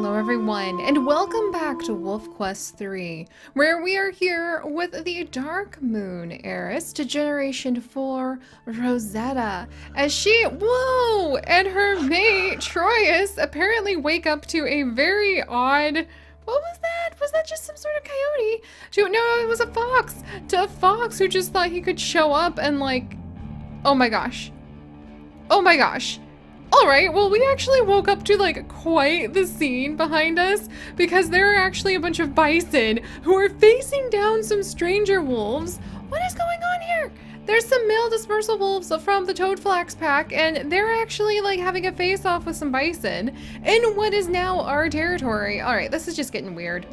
Hello everyone, and welcome back to Wolf Quest 3, where we are here with the Dark Moon heiress to Generation 4, Rosetta, as she, whoa, and her mate, Troyus, apparently wake up to a very odd, what was that? Was that just some sort of coyote? To, no, it was a fox, to a fox who just thought he could show up and like, oh my gosh, oh my gosh. Alright, well we actually woke up to like quite the scene behind us because there are actually a bunch of bison who are facing down some stranger wolves. What is going on here? There's some male dispersal wolves from the Toadflax pack and they're actually like having a face off with some bison in what is now our territory. Alright, this is just getting weird.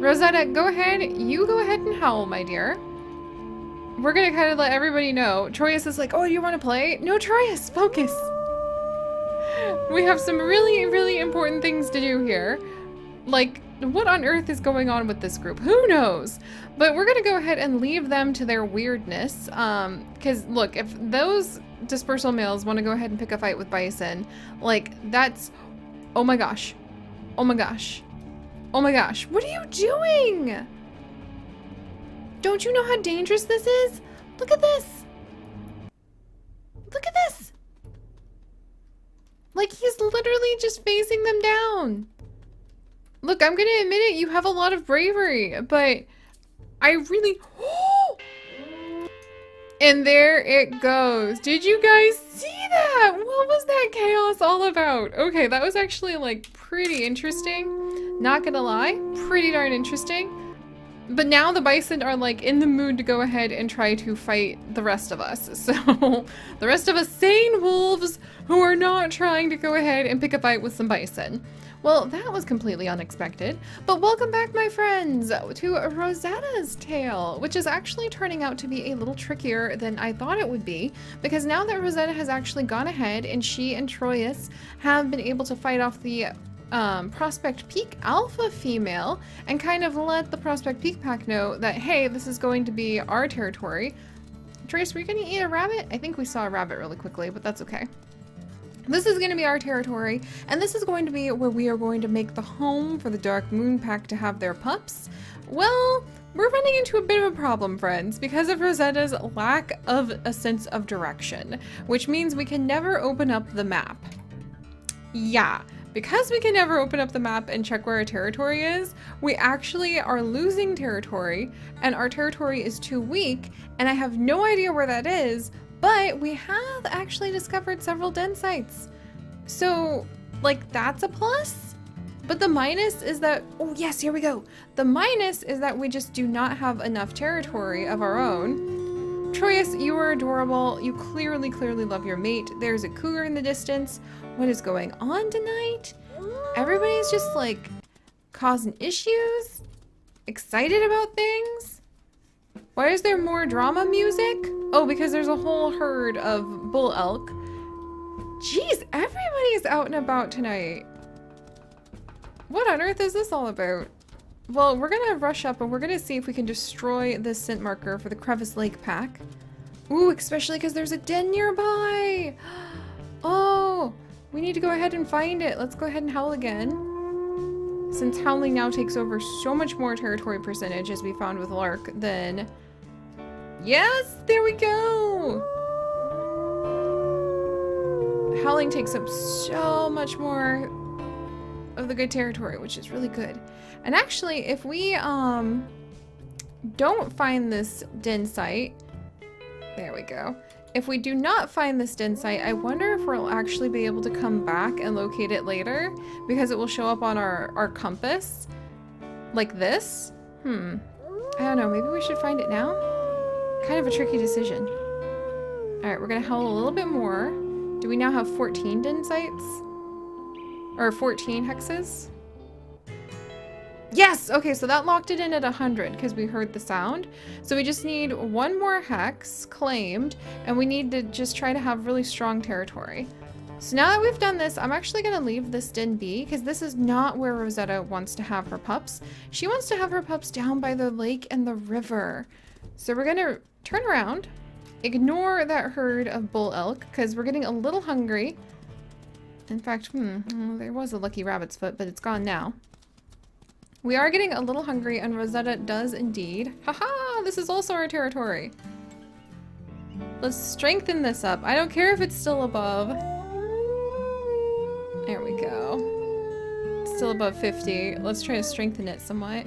Rosetta, go ahead. You go ahead and howl, my dear. We're gonna kind of let everybody know. Troyus is like, oh, you want to play? No, Troyus, focus we have some really, really important things to do here. Like, what on earth is going on with this group? Who knows? But we're gonna go ahead and leave them to their weirdness. Um, because look, if those dispersal males want to go ahead and pick a fight with Bison, like, that's... Oh my gosh. Oh my gosh. Oh my gosh. What are you doing? Don't you know how dangerous this is? Look at this. Like, he's literally just facing them down. Look, I'm gonna admit it, you have a lot of bravery, but I really... and there it goes. Did you guys see that? What was that chaos all about? Okay, that was actually, like, pretty interesting. Not gonna lie, pretty darn interesting. But now the bison are like in the mood to go ahead and try to fight the rest of us. So the rest of us sane wolves who are not trying to go ahead and pick a fight with some bison. Well, that was completely unexpected. But welcome back, my friends, to Rosetta's tale, which is actually turning out to be a little trickier than I thought it would be, because now that Rosetta has actually gone ahead and she and Troyus have been able to fight off the um, Prospect Peak Alpha female and kind of let the Prospect Peak pack know that, hey, this is going to be our territory. Trace, were you going to eat a rabbit? I think we saw a rabbit really quickly, but that's okay. This is going to be our territory, and this is going to be where we are going to make the home for the Dark Moon Pack to have their pups. Well, we're running into a bit of a problem, friends, because of Rosetta's lack of a sense of direction, which means we can never open up the map. Yeah, because we can never open up the map and check where our territory is, we actually are losing territory and our territory is too weak and I have no idea where that is, but we have actually discovered several den sites. So like that's a plus, but the minus is that, oh yes, here we go. The minus is that we just do not have enough territory of our own. Troyus, you are adorable. You clearly, clearly love your mate. There's a cougar in the distance. What is going on tonight? Everybody's just like causing issues, excited about things. Why is there more drama music? Oh, because there's a whole herd of bull elk. Jeez, everybody's out and about tonight. What on earth is this all about? Well, we're gonna rush up and we're gonna see if we can destroy this scent marker for the Crevice Lake pack. Ooh, especially because there's a den nearby. Oh, we need to go ahead and find it. Let's go ahead and howl again. Since howling now takes over so much more territory percentage as we found with Lark, then... Yes! There we go! Howling takes up so much more of the good territory, which is really good. And actually, if we um don't find this den site, there we go. If we do not find this den site, I wonder if we'll actually be able to come back and locate it later because it will show up on our, our compass like this. Hmm. I don't know. Maybe we should find it now? Kind of a tricky decision. Alright, we're gonna howl a little bit more. Do we now have 14 den sites? Or 14 hexes? Yes! Okay, so that locked it in at 100 because we heard the sound. So we just need one more hex claimed, and we need to just try to have really strong territory. So now that we've done this, I'm actually going to leave this den be because this is not where Rosetta wants to have her pups. She wants to have her pups down by the lake and the river. So we're going to turn around, ignore that herd of bull elk because we're getting a little hungry. In fact, hmm, there was a lucky rabbit's foot, but it's gone now. We are getting a little hungry, and Rosetta does indeed. Haha! This is also our territory. Let's strengthen this up. I don't care if it's still above. There we go. still above 50. Let's try to strengthen it somewhat.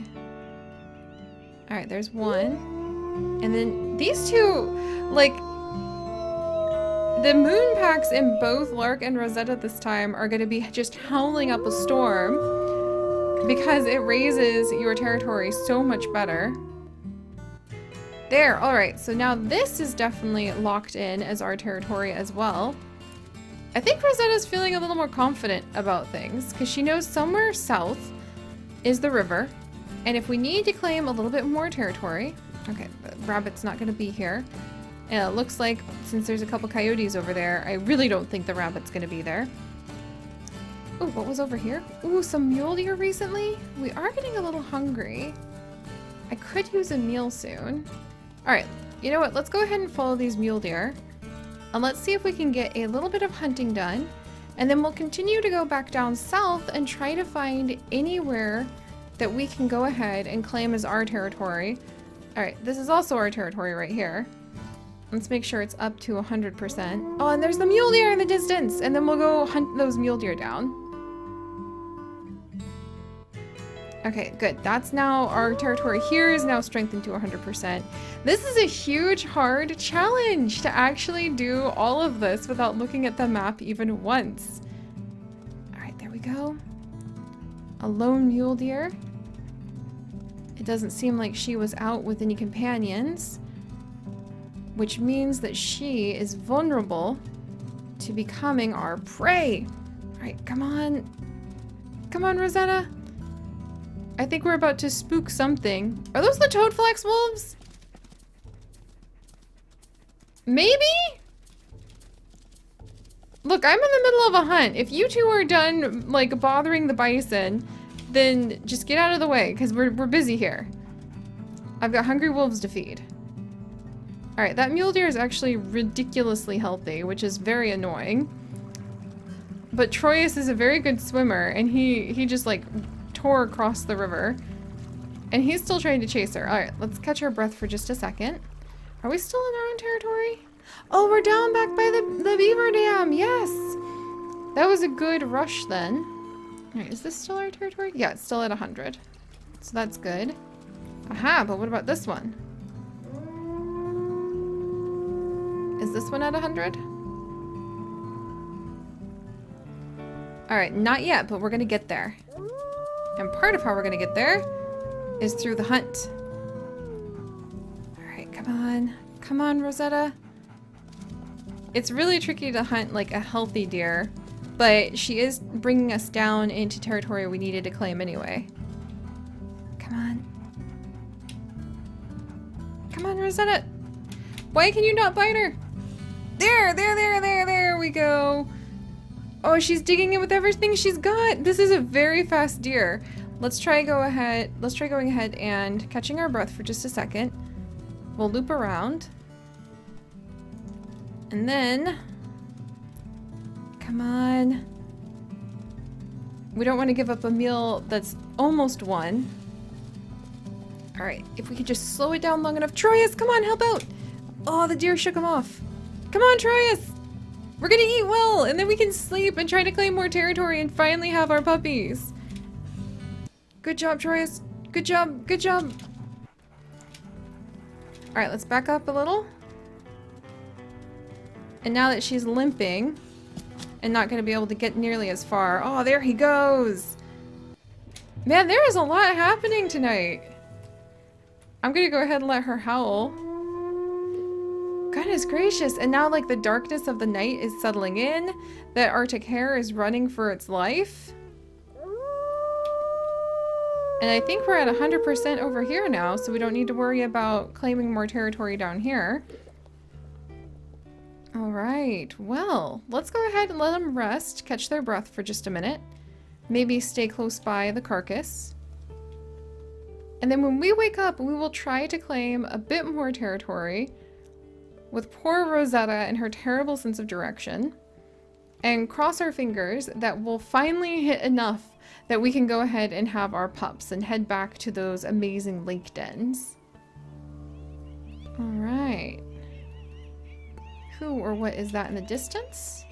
Alright, there's one. And then these two, like, the moon packs in both Lark and Rosetta this time are going to be just howling up a storm because it raises your territory so much better. There, alright, so now this is definitely locked in as our territory as well. I think Rosetta's feeling a little more confident about things because she knows somewhere south is the river. And if we need to claim a little bit more territory, okay, Rabbit's not to be here. And it looks like since there's a couple coyotes over there, I really don't think the rabbit's to be there. Oh, what was over here? Ooh, some mule deer recently? We are getting a little hungry. I could use a meal soon. All right, you know what? Let's go ahead and follow these mule deer. And let's see if we can get a little bit of hunting done. And then we'll continue to go back down south and try to find anywhere that we can go ahead and claim as our territory. All right, this is also our territory right here. Let's make sure it's up to 100%. Oh, and there's the mule deer in the distance. And then we'll go hunt those mule deer down. Okay, good. That's now, our territory here is now strengthened to 100%. This is a huge, hard challenge to actually do all of this without looking at the map even once. All right, there we go. A lone mule deer. It doesn't seem like she was out with any companions which means that she is vulnerable to becoming our prey. All right, come on. Come on, Rosetta. I think we're about to spook something. Are those the Toadflax wolves? Maybe? Look, I'm in the middle of a hunt. If you two are done, like, bothering the bison, then just get out of the way, because we're, we're busy here. I've got hungry wolves to feed. Alright, that mule deer is actually ridiculously healthy, which is very annoying. But Troyus is a very good swimmer, and he, he just, like, tore across the river. And he's still trying to chase her. Alright, let's catch our breath for just a second. Are we still in our own territory? Oh, we're down back by the, the beaver dam! Yes! That was a good rush then. Alright, is this still our territory? Yeah, it's still at 100. So that's good. Aha, but what about this one? Is this one at 100? Alright, not yet, but we're gonna get there. And part of how we're gonna get there is through the hunt. Alright, come on. Come on, Rosetta. It's really tricky to hunt like a healthy deer, but she is bringing us down into territory we needed to claim anyway. Come on. Come on, Rosetta. Why can you not bite her? There, there, there, there, there we go. Oh, she's digging in with everything she's got. This is a very fast deer. Let's try go ahead. Let's try going ahead and catching our breath for just a second. We'll loop around. And then, come on. We don't want to give up a meal that's almost one. All right, if we could just slow it down long enough. Troyus, come on, help out. Oh, the deer shook him off. Come on, Troyus! We're gonna eat well, and then we can sleep and try to claim more territory and finally have our puppies. Good job, Troyus. Good job, good job. Alright, let's back up a little. And now that she's limping and not gonna be able to get nearly as far. Oh, there he goes! Man, there is a lot happening tonight. I'm gonna go ahead and let her howl. Goodness gracious. And now like the darkness of the night is settling in. That Arctic hare is running for its life. And I think we're at 100% over here now, so we don't need to worry about claiming more territory down here. Alright, well, let's go ahead and let them rest, catch their breath for just a minute. Maybe stay close by the carcass. And then when we wake up, we will try to claim a bit more territory with poor Rosetta and her terrible sense of direction. and cross our fingers that we'll finally hit enough that we can go ahead and have our pups and head back to those amazing lake dens. Alright. Who or what is that in the distance?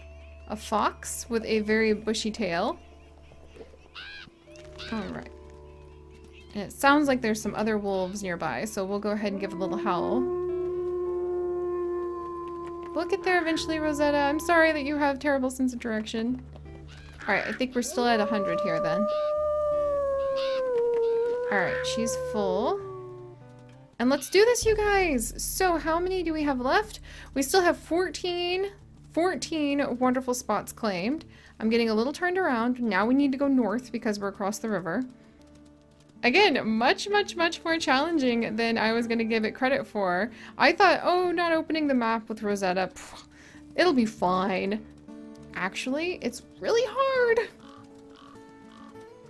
A fox with a very bushy tail. Alright. And it sounds like there's some other wolves nearby, so we'll go ahead and give a little howl. We'll get there eventually, Rosetta. I'm sorry that you have terrible sense of direction. Alright, I think we're still at 100 here then. Alright, she's full. And let's do this, you guys! So, how many do we have left? We still have 14, 14 wonderful spots claimed. I'm getting a little turned around. Now we need to go north because we're across the river. Again, much, much, much more challenging than I was going to give it credit for. I thought, oh, not opening the map with Rosetta, pff, it'll be fine. Actually, it's really hard.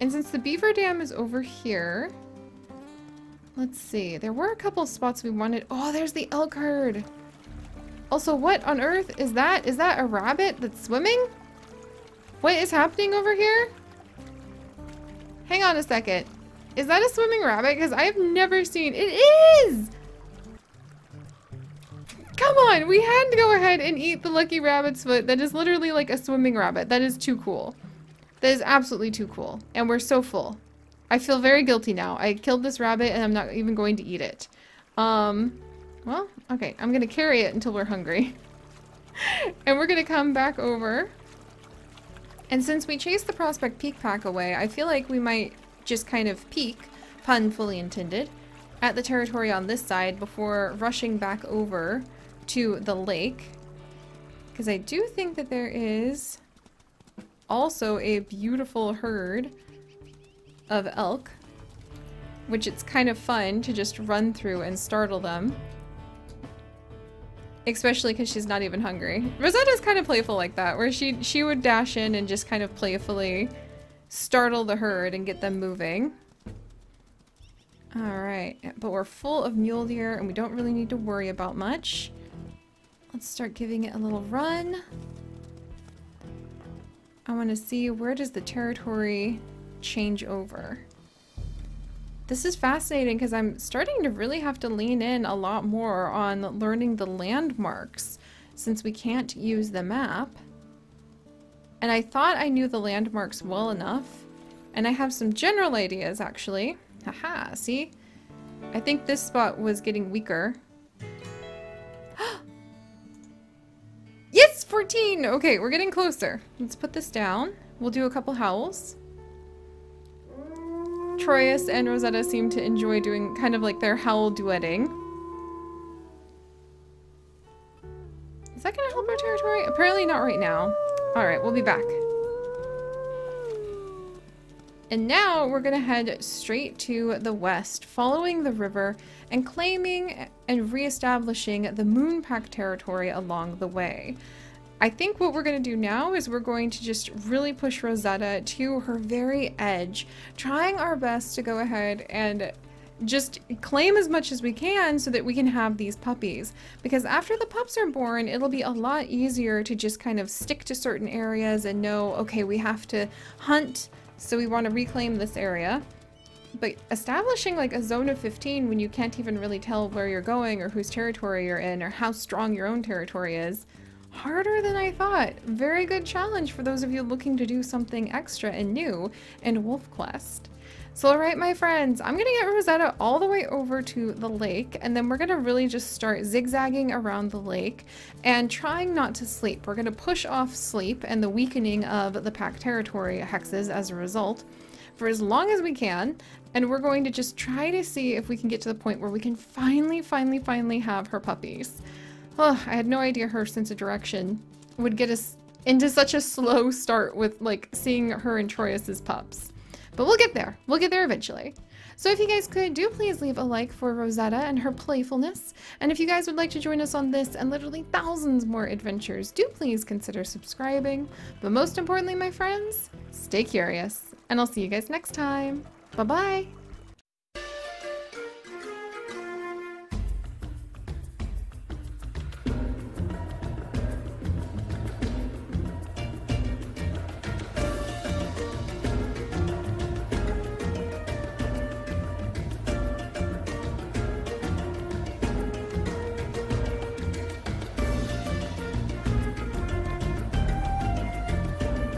And since the beaver dam is over here, let's see. There were a couple spots we wanted. Oh, there's the elk herd. Also, what on earth is that? Is that a rabbit that's swimming? What is happening over here? Hang on a second. Is that a swimming rabbit? Because I've never seen... It is! Come on! We had to go ahead and eat the lucky rabbit's foot. That is literally like a swimming rabbit. That is too cool. That is absolutely too cool. And we're so full. I feel very guilty now. I killed this rabbit and I'm not even going to eat it. Um, well, okay. I'm going to carry it until we're hungry. and we're going to come back over. And since we chased the Prospect Peak pack away, I feel like we might just kind of peek, pun fully intended, at the territory on this side before rushing back over to the lake. Because I do think that there is also a beautiful herd of elk, which it's kind of fun to just run through and startle them. Especially because she's not even hungry. Rosetta's kind of playful like that, where she, she would dash in and just kind of playfully startle the herd and get them moving. Alright, but we're full of mule deer and we don't really need to worry about much. Let's start giving it a little run. I want to see where does the territory change over. This is fascinating because I'm starting to really have to lean in a lot more on learning the landmarks since we can't use the map. And I thought I knew the landmarks well enough. And I have some general ideas, actually. Haha, see? I think this spot was getting weaker. yes, 14! Okay, we're getting closer. Let's put this down. We'll do a couple howls. Troyus and Rosetta seem to enjoy doing kind of like their howl duetting. Is that gonna help our territory? Apparently not right now. Alright, we'll be back. And now we're going to head straight to the west, following the river and claiming and reestablishing the Moonpack territory along the way. I think what we're going to do now is we're going to just really push Rosetta to her very edge, trying our best to go ahead and just claim as much as we can so that we can have these puppies. Because after the pups are born, it'll be a lot easier to just kind of stick to certain areas and know, okay, we have to hunt, so we want to reclaim this area. But establishing like a zone of 15 when you can't even really tell where you're going or whose territory you're in or how strong your own territory is, harder than I thought. Very good challenge for those of you looking to do something extra and new in Wolf Quest. So alright my friends, I'm gonna get Rosetta all the way over to the lake and then we're gonna really just start zigzagging around the lake and trying not to sleep. We're gonna push off sleep and the weakening of the pack territory hexes as a result for as long as we can and we're going to just try to see if we can get to the point where we can finally, finally, finally have her puppies. Oh, I had no idea her sense of direction would get us into such a slow start with like seeing her and Troyus's pups. But we'll get there. We'll get there eventually. So if you guys could, do please leave a like for Rosetta and her playfulness. And if you guys would like to join us on this and literally thousands more adventures, do please consider subscribing. But most importantly, my friends, stay curious. And I'll see you guys next time. Bye-bye.